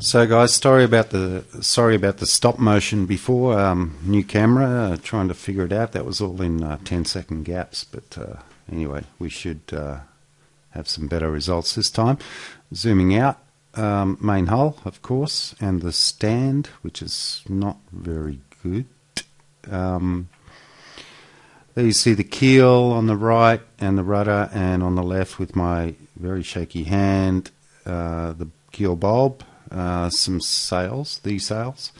So, guys, sorry about the sorry about the stop motion before. Um, new camera, uh, trying to figure it out. That was all in uh, 10 second gaps, but uh, anyway, we should uh, have some better results this time. Zooming out, um, main hull, of course, and the stand, which is not very good. Um, there you see the keel on the right and the rudder, and on the left with my very shaky hand, uh, the keel bulb uh, some sails, these sails.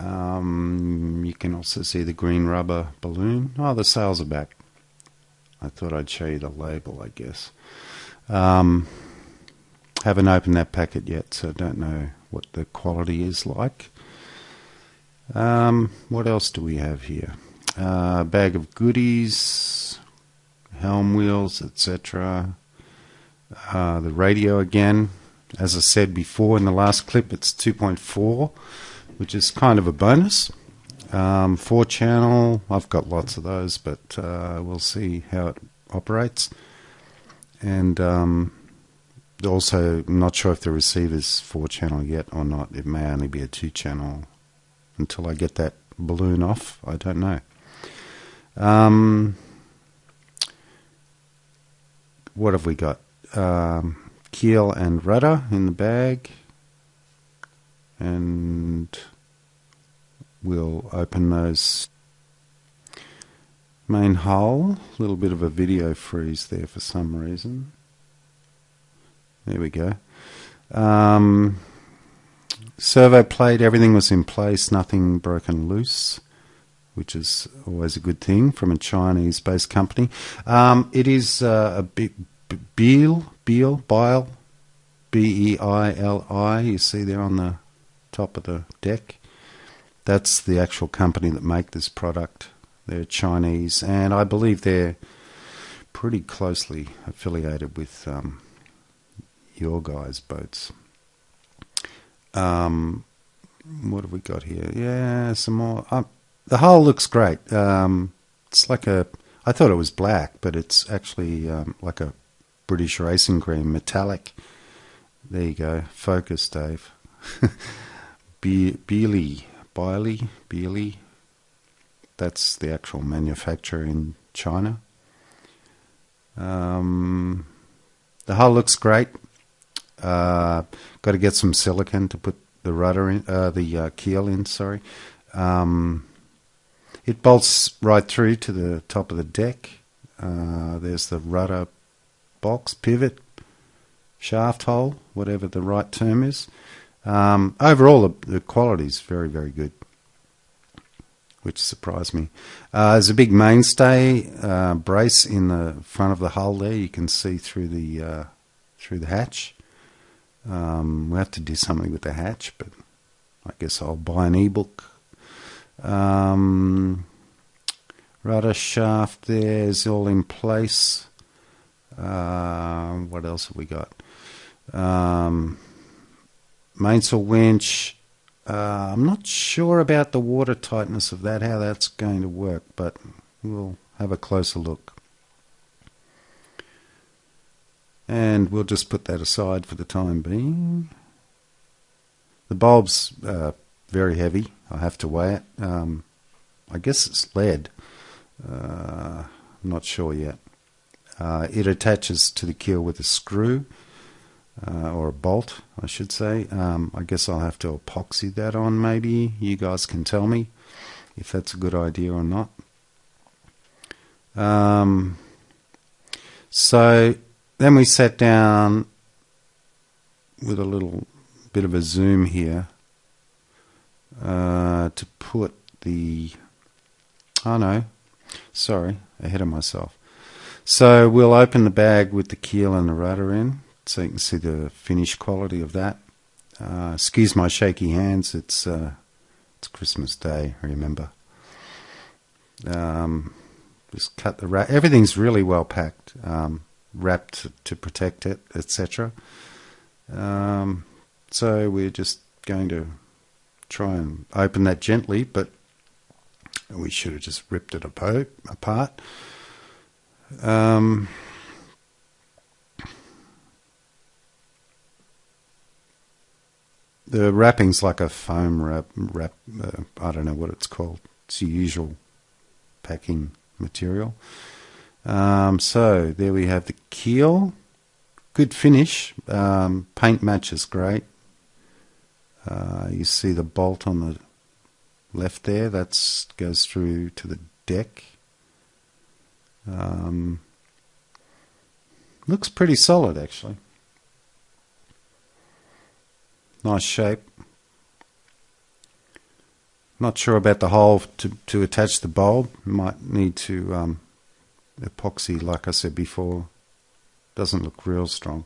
Um, you can also see the green rubber balloon. Oh, the sails are back. I thought I'd show you the label, I guess. Um, haven't opened that packet yet, so don't know what the quality is like. Um, what else do we have here? A uh, bag of goodies, helm wheels, etc. Uh, the radio again. As I said before in the last clip, it's 2.4, which is kind of a bonus. Um, four channel, I've got lots of those, but uh, we'll see how it operates. And um, also, not sure if the receiver's four channel yet or not. It may only be a two channel until I get that balloon off. I don't know. Um, what have we got? Um, keel and rudder in the bag. And we'll open those main hull. A little bit of a video freeze there for some reason. There we go. Um, servo plate everything was in place. Nothing broken loose which is always a good thing from a Chinese based company. Um, it is uh, a bit Beal, Beal, Bile, B E I L I. You see there on the top of the deck. That's the actual company that make this product. They're Chinese, and I believe they're pretty closely affiliated with um, your guys' boats. Um, what have we got here? Yeah, some more. Um, the hull looks great. Um, it's like a. I thought it was black, but it's actually um, like a British racing green, metallic. There you go. Focus, Dave. Be- Beely, Biley. That's the actual manufacturer in China. Um, the hull looks great. Uh, got to get some silicon to put the rudder in, uh, the uh, keel in. Sorry. Um, it bolts right through to the top of the deck. Uh, there's the rudder box, pivot, shaft hole, whatever the right term is. Um, overall, the, the quality is very, very good, which surprised me. Uh, there's a big mainstay uh, brace in the front of the hull there. You can see through the uh, through the hatch. Um, we have to do something with the hatch, but I guess I'll buy an ebook. Um, rudder shaft there is all in place. Uh, what else have we got? Um, mainsail winch. Uh, I'm not sure about the water tightness of that, how that's going to work, but we'll have a closer look. And we'll just put that aside for the time being. The bulb's uh, very heavy. I have to weigh it. Um, I guess it's lead. Uh, I'm not sure yet. Uh, it attaches to the keel with a screw uh, or a bolt, I should say. Um, I guess I'll have to epoxy that on maybe. You guys can tell me if that's a good idea or not. Um, so then we sat down with a little bit of a zoom here uh, to put the. Oh no, sorry, ahead of myself. So we'll open the bag with the keel and the rudder in, so you can see the finish quality of that. Uh, excuse my shaky hands. It's uh, it's Christmas Day. Remember. Um, just cut the wrap. Everything's really well packed, um, wrapped to, to, protect it, etc. Um, so we're just going to try and open that gently, but we should have just ripped it apart. Um, – the wrapping's like a foam wrap. wrap uh, I don't know what it's called. It's the usual packing material. Um, so there we have the keel. Good finish. Um, paint matches great. Uh, you see the bolt on the left there. That goes through to the deck. Um, looks pretty solid actually. Nice shape. Not sure about the hole to, to attach the bulb. Might need to um, epoxy, like I said before. Doesn't look real strong.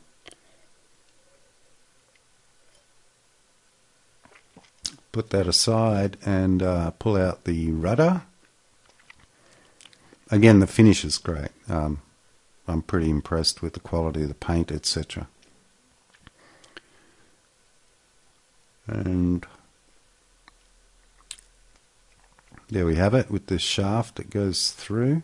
Put that aside and uh, pull out the rudder. Again, the finish is great. Um, I'm pretty impressed with the quality of the paint, etc. And there we have it with the shaft that goes through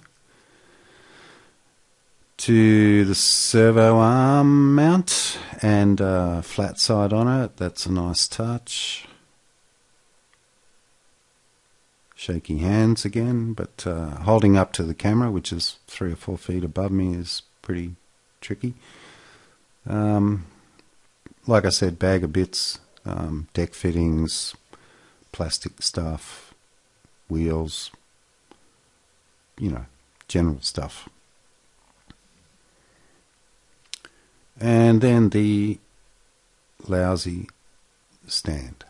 to the servo arm mount and uh, flat side on it. That's a nice touch. Shaky hands again, but uh, holding up to the camera, which is three or four feet above me, is pretty tricky. Um, like I said, bag of bits um, deck fittings, plastic stuff, wheels, you know, general stuff. And then the lousy stand.